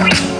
you